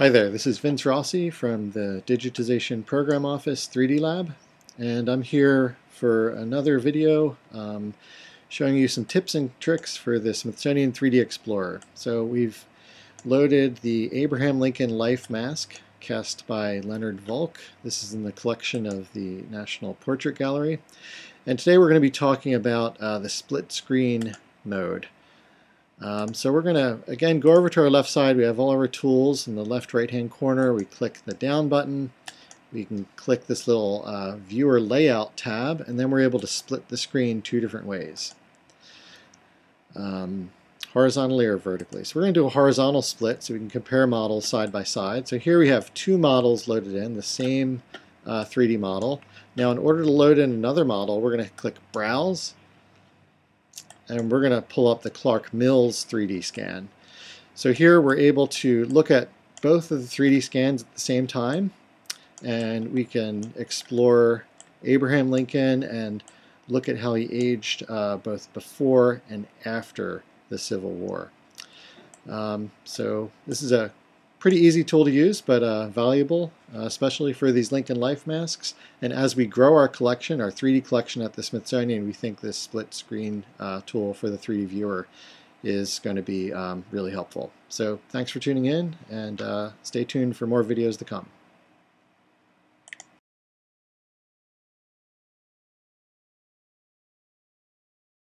Hi there, this is Vince Rossi from the Digitization Program Office 3D Lab, and I'm here for another video um, showing you some tips and tricks for the Smithsonian 3D Explorer. So we've loaded the Abraham Lincoln Life Mask cast by Leonard Volk. This is in the collection of the National Portrait Gallery. And today we're going to be talking about uh, the split screen mode. Um, so we're going to, again, go over to our left side. We have all our tools in the left right-hand corner. We click the down button. We can click this little uh, viewer layout tab, and then we're able to split the screen two different ways. Um, horizontally or vertically. So we're going to do a horizontal split so we can compare models side by side. So here we have two models loaded in, the same uh, 3D model. Now in order to load in another model, we're going to click Browse, and we're going to pull up the Clark Mills 3D scan. So here we're able to look at both of the 3D scans at the same time and we can explore Abraham Lincoln and look at how he aged uh, both before and after the Civil War. Um, so this is a pretty easy tool to use, but uh, valuable, uh, especially for these Lincoln Life masks. And as we grow our collection, our 3D collection at the Smithsonian, we think this split screen uh, tool for the 3D viewer is going to be um, really helpful. So thanks for tuning in, and uh, stay tuned for more videos to come.